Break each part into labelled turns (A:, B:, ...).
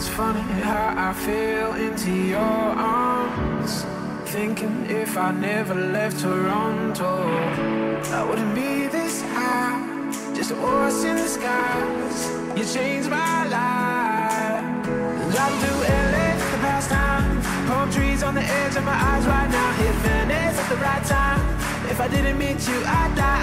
A: It's funny how I fell into your arms. Thinking if I never left Toronto, I wouldn't be this high. Just a horse in the skies. You changed my life. Drive to LA for the past time. Palm trees on the edge of my eyes right now. Hit Venice at the right time. If I didn't meet you, I'd die.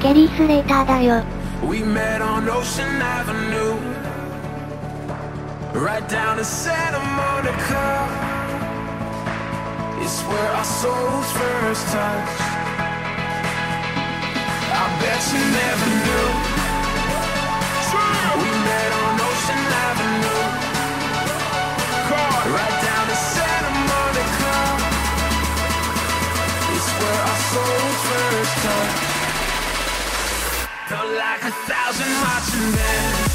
B: ケリー・スレーターだよ。
A: We met on Ocean Avenue, right down to Santa Monica. It's where our souls first touched. I bet you never knew. We met on like a thousand marching bands.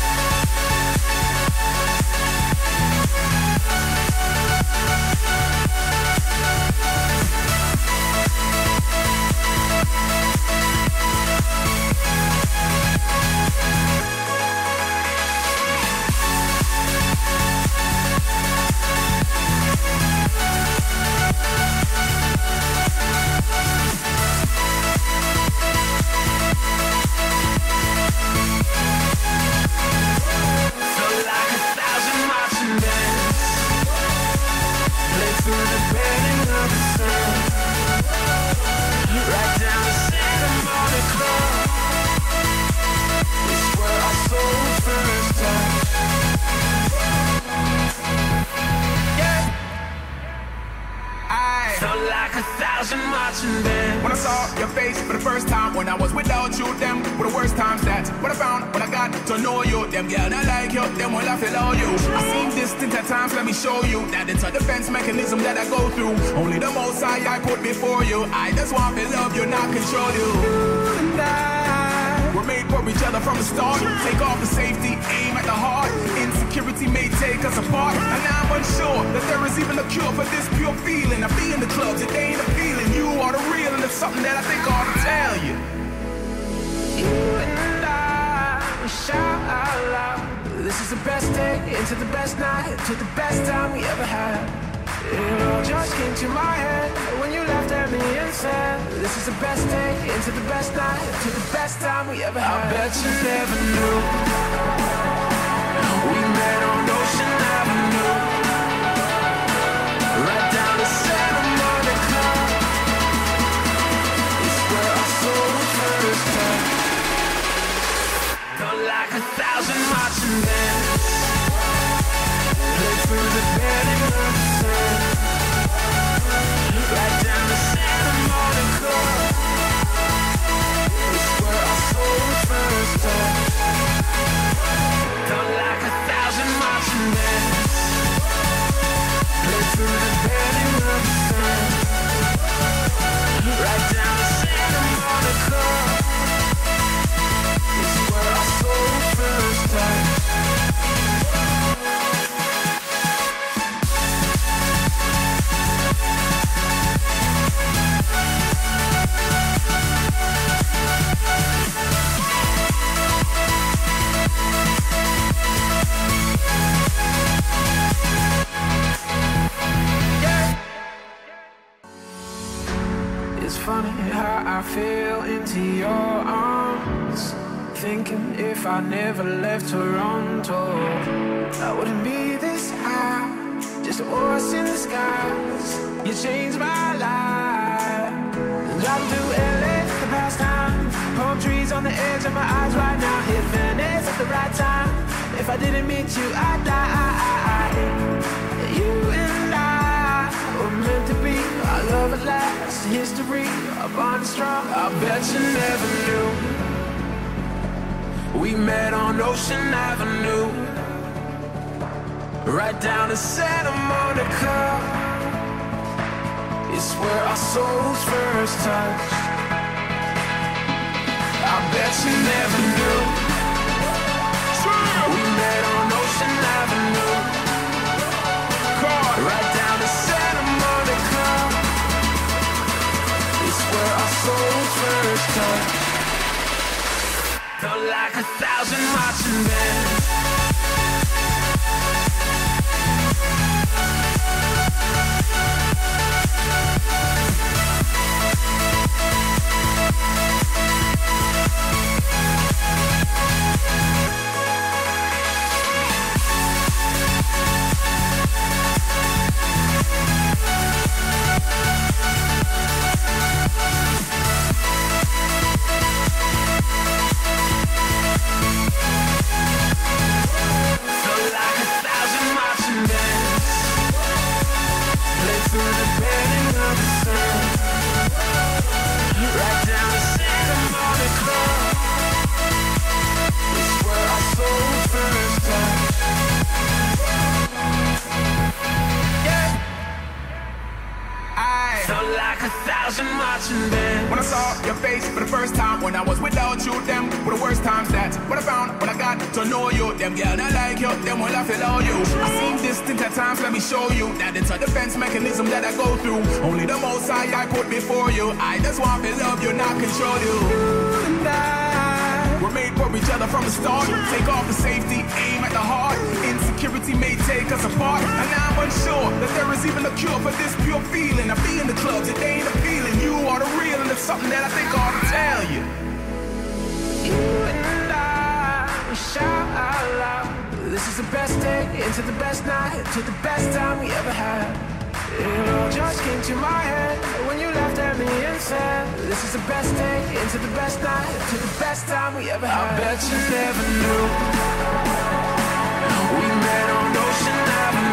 A: I
C: was without you, them were the worst times that what I found what I got to know you, them girl I like you, them will I feel all you. I seem distant at times, let me show you that it's a defense mechanism that I go through. Only the most high I put before you. I just want to love you, not control you. We're made for each other from the start. Take off the safety, aim at the heart. Insecurity may take us apart, and I'm unsure that there is even a cure for this pure feeling. I be in the clubs, it ain't a feeling. You are the real, and it's something that I think I ought to tell you.
A: You and I, shout out loud. This is the best day into the best night to the best time we ever had. It all just came to my head when you laughed at me and said, This is the best day into the best night to the best time we ever had. I bet you never knew. We met thousand marching bands. Played your arms. Thinking if I never left Toronto, I wouldn't be this high. Just a horse in the skies. You changed my life. Driving to LA for the past time. Palm trees on the edge of my eyes right now. Hit Venice at the right time. If I didn't meet you, I'd die. History, a bond strong. I bet you never knew. We met on Ocean Avenue, right down to Santa Monica. It's where our souls first touched. I bet you never knew. We met Felt like a thousand marching bands. Felt like a thousand marching bands.
C: When I saw your face for the first time, when I was without you, them were the worst times that. What I found when I got to know you, them girl I like you, them will I feel all you. I seem distant at times, let me show you that it's a defense mechanism that I go through. Only the most I put before you. I just want to love you, not control you. I, we're made for each other from the start. Take off the safety, aim at the heart. Insecurity may take us apart, and I'm unsure that there is even a cure for this pure feeling. I be in the clubs, it ain't a feeling. You are the real, and it's something that I think I ought to tell you.
A: You and I, shout out loud. This is the best day into the best night, to the best time we ever had. It all just came to my head when you laughed at me and said, This is the best day into the best night, to the best time we ever had. I bet you never knew. We met on Ocean Avenue.